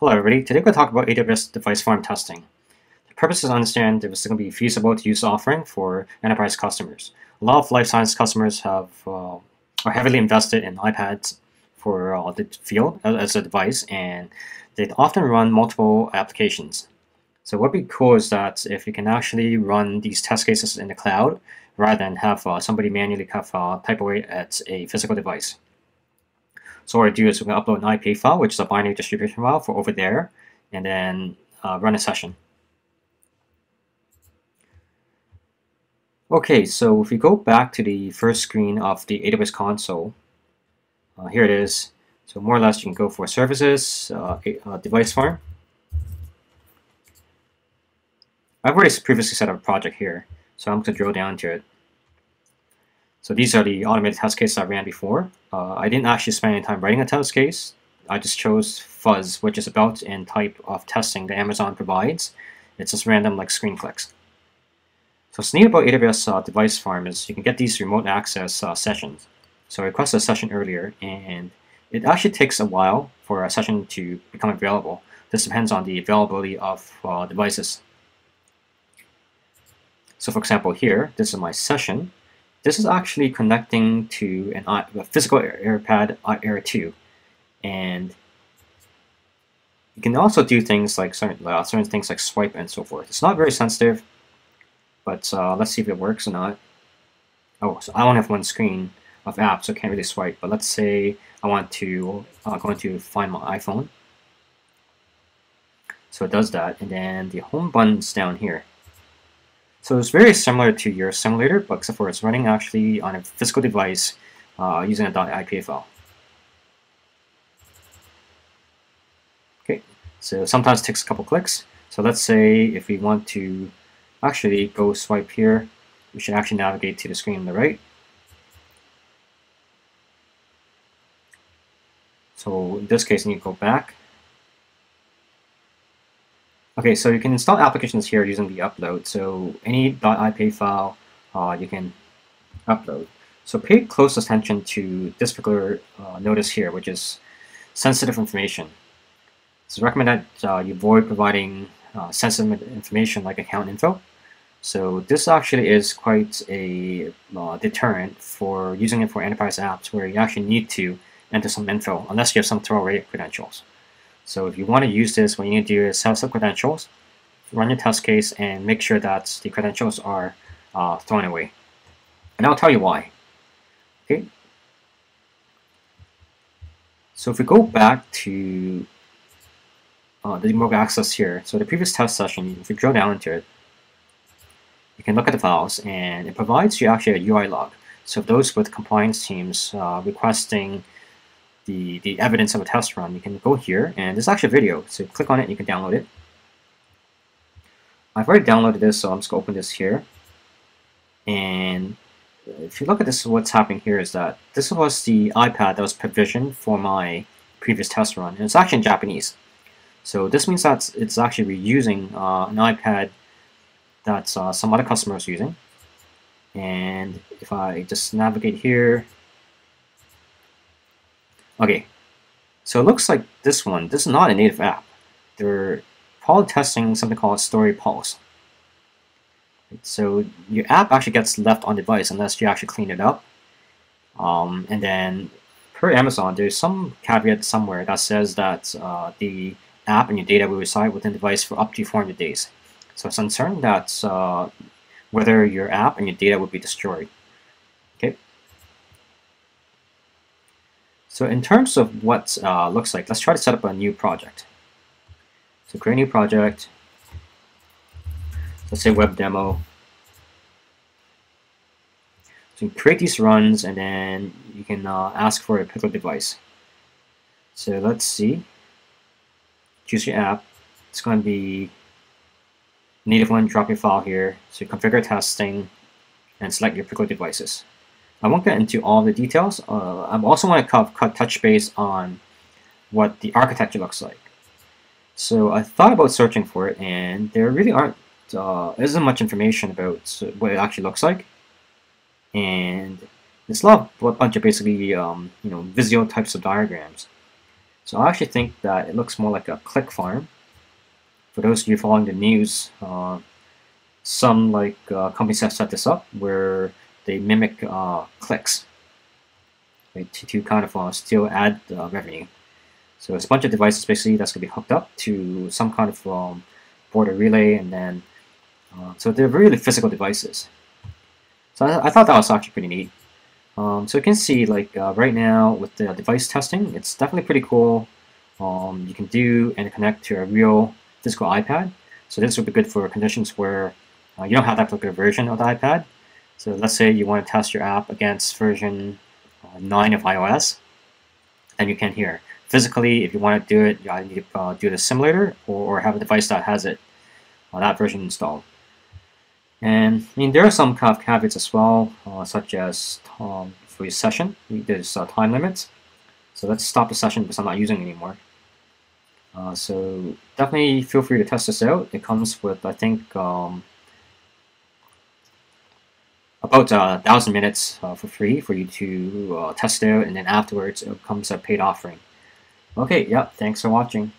Hello everybody, today we're going to talk about AWS device farm testing. The purpose is to understand if it's going to be feasible to use the offering for enterprise customers. A lot of life science customers have uh, are heavily invested in iPads for uh, the field as a device and they often run multiple applications. So what would be cool is that if you can actually run these test cases in the cloud rather than have uh, somebody manually have, uh, type away at a physical device. So what I do is we upload an IPA file, which is a binary distribution file for over there, and then uh, run a session. Okay, so if we go back to the first screen of the AWS console, uh, here it is. So more or less you can go for services, uh, uh device farm. I've already previously set up a project here, so I'm going to drill down to it. So these are the automated test cases I ran before. Uh, I didn't actually spend any time writing a test case. I just chose fuzz, which is a built-in type of testing that Amazon provides. It's just random like screen clicks. So what's neat about AWS uh, Device Farm is you can get these remote access uh, sessions. So I requested a session earlier, and it actually takes a while for a session to become available. This depends on the availability of uh, devices. So for example here, this is my session. This is actually connecting to an, a physical iPad Air 2. And you can also do things like certain, uh, certain things like swipe and so forth. It's not very sensitive, but uh, let's see if it works or not. Oh, so I only have one screen of apps, so I can't really swipe. But let's say I want to uh, go into find my iPhone. So it does that, and then the home button's down here. So it's very similar to your simulator, but except for it's running actually on a physical device uh, using a .ipa file. Okay, so sometimes it takes a couple clicks. So let's say if we want to actually go swipe here, we should actually navigate to the screen on the right. So in this case, you need to go back Okay, so you can install applications here using the upload. So any .ipa file uh, you can upload. So pay close attention to this particular uh, notice here, which is sensitive information. It's recommended that uh, you avoid providing uh, sensitive information like account info. So this actually is quite a uh, deterrent for using it for enterprise apps where you actually need to enter some info unless you have some throwaway credentials. So if you want to use this, what you need to do is set up credentials, run your test case, and make sure that the credentials are uh, thrown away. And I'll tell you why. Okay. So if we go back to uh, the remote access here, so the previous test session, if you drill down into it, you can look at the files, and it provides you actually a UI log. So those with compliance teams uh, requesting the, the evidence of a test run, you can go here, and there's actually a video. So click on it, and you can download it. I've already downloaded this, so I'm just going to open this here. And if you look at this, what's happening here is that this was the iPad that was provisioned for my previous test run. And it's actually in Japanese. So this means that it's actually reusing uh, an iPad that uh, some other customers using. And if I just navigate here, Okay, so it looks like this one, this is not a native app. They're probably testing something called Story Pulse. So your app actually gets left on device unless you actually clean it up. Um, and then per Amazon, there's some caveat somewhere that says that uh, the app and your data will reside within the device for up to 400 days. So it's uncertain that uh, whether your app and your data will be destroyed. So in terms of what uh, looks like, let's try to set up a new project. So create a new project. Let's say web demo. So you create these runs and then you can uh, ask for a particular device. So let's see. Choose your app. It's going to be native one, drop your file here. So configure testing and select your particular devices. I won't get into all the details. Uh, I also want to cut, touch base on what the architecture looks like. So I thought about searching for it, and there really aren't uh, isn't much information about what it actually looks like. And there's a lot of a bunch of basically um, you know Visio types of diagrams. So I actually think that it looks more like a click farm. For those of you following the news, uh, some like uh, companies have set this up where they mimic uh, clicks right, to, to kind of uh, still add uh, revenue. So it's a bunch of devices basically that's going to be hooked up to some kind of um, board or relay, and then uh, so they're really physical devices. So I, I thought that was actually pretty neat. Um, so you can see like uh, right now with the device testing, it's definitely pretty cool. Um, you can do and connect to a real physical iPad. So this would be good for conditions where uh, you don't have that particular version of the iPad. So let's say you want to test your app against version uh, 9 of iOS, and you can here. Physically, if you want to do it, you either need to uh, do the simulator or, or, have a device that has it, uh, that version installed. And I mean, there are some kind of caveats as well, uh, such as um, for your session, there's uh, time limits. So let's stop the session because I'm not using it anymore. Uh, so definitely feel free to test this out. It comes with, I think, um, about a uh, thousand minutes uh, for free for you to uh, test out, and then afterwards it comes a paid offering. Okay, yep, thanks for watching.